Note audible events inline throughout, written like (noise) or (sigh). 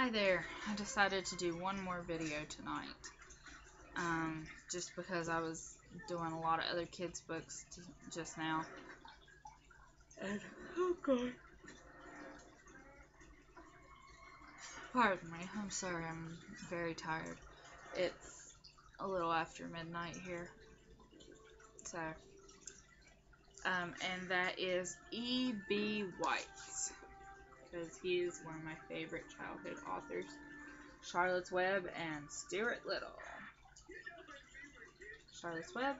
Hi there. I decided to do one more video tonight. Um, just because I was doing a lot of other kids' books just now. And, oh god. Pardon me. I'm sorry. I'm very tired. It's a little after midnight here. So, um, and that is E.B. White because he is one of my favorite childhood authors. Charlotte's Web and Stuart Little. Charlotte's Web,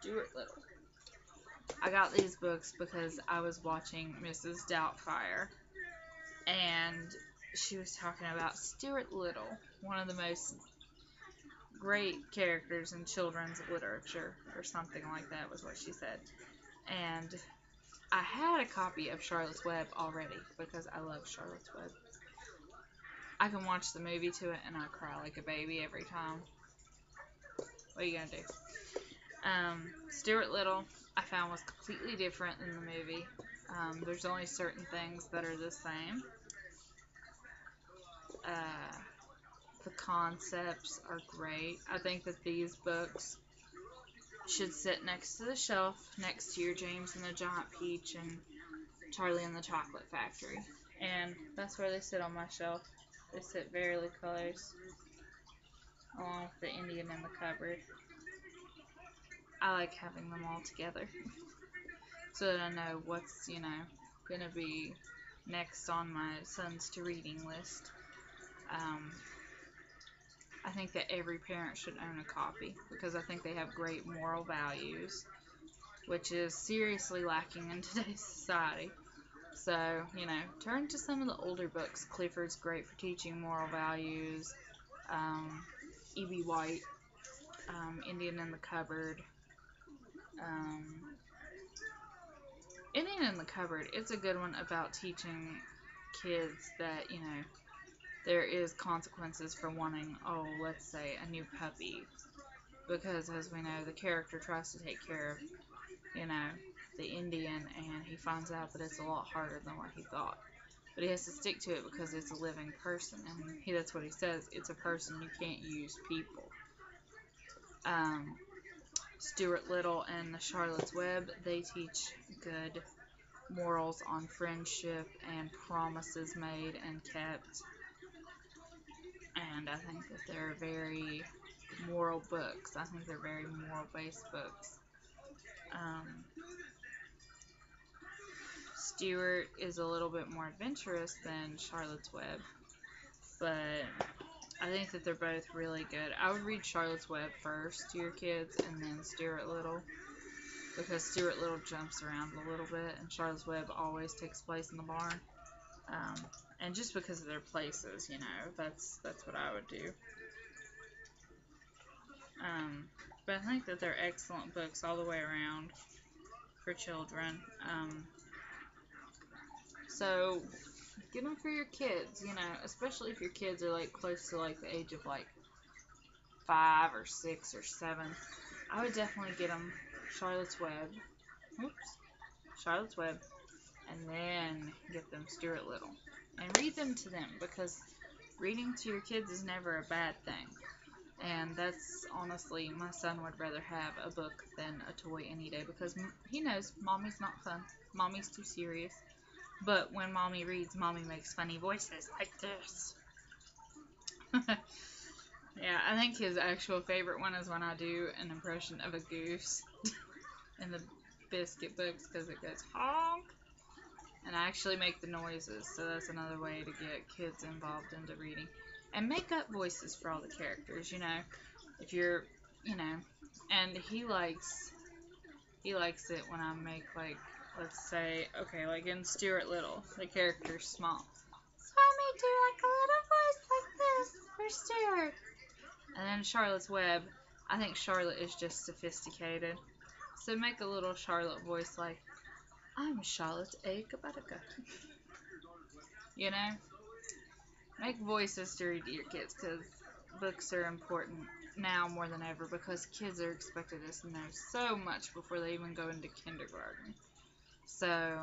Stuart Little. I got these books because I was watching Mrs. Doubtfire and she was talking about Stuart Little, one of the most great characters in children's literature, or something like that was what she said. And I had a copy of Charlotte's Web already because I love Charlotte's Web. I can watch the movie to it and I cry like a baby every time. What are you gonna do? Um, Stuart Little, I found was completely different than the movie. Um, there's only certain things that are the same. Uh, the concepts are great. I think that these books should sit next to the shelf next to your James and the Giant Peach and Charlie and the Chocolate Factory. And that's where they sit on my shelf. They sit very close, along with the Indian in the cupboard. I like having them all together (laughs) so that I know what's, you know, going to be next on my son's to reading list. Um, I think that every parent should own a copy because I think they have great moral values, which is seriously lacking in (laughs) today's society. So, you know, turn to some of the older books. Clifford's great for teaching moral values. Um, E.B. White, um, Indian in the Cupboard. Um, Indian in the Cupboard, it's a good one about teaching kids that, you know, there is consequences for wanting, oh, let's say, a new puppy. Because, as we know, the character tries to take care of, you know, the Indian, and he finds out that it's a lot harder than what he thought. But he has to stick to it because it's a living person, and he, that's what he says. It's a person, you can't use people. Um, Stuart Little and the Charlotte's Web, they teach good morals on friendship and promises made and kept and I think that they're very moral books. I think they're very moral based books. Um, Stuart is a little bit more adventurous than Charlotte's Web, but I think that they're both really good. I would read Charlotte's Web first to your kids and then Stuart Little because Stuart Little jumps around a little bit and Charlotte's Web always takes place in the barn. Um, and just because of their places, you know, that's that's what I would do. Um, but I think that they're excellent books all the way around for children. Um, so get them for your kids, you know, especially if your kids are like close to like the age of like five or six or seven. I would definitely get them Charlotte's Web. Oops, Charlotte's Web, and then get them Stuart Little and read them to them because reading to your kids is never a bad thing. And that's honestly, my son would rather have a book than a toy any day because he knows mommy's not fun. Mommy's too serious. But when mommy reads, mommy makes funny voices like this. (laughs) yeah, I think his actual favorite one is when I do an impression of a goose (laughs) in the biscuit books because it goes honk and I actually make the noises. So that's another way to get kids involved into reading. And make up voices for all the characters, you know. If you're, you know, and he likes he likes it when I make like let's say okay, like in Stuart Little, the character's small. So I may do like a little voice like this for Stuart. And then Charlotte's Web, I think Charlotte is just sophisticated. So make a little Charlotte voice like I'm Charlotte A. Cavatica. you know? Make voices to read to your kids because books are important now more than ever because kids are expected to know so much before they even go into kindergarten. So,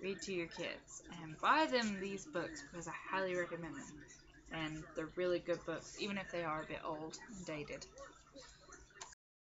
read to your kids and buy them these books because I highly recommend them. And they're really good books, even if they are a bit old and dated.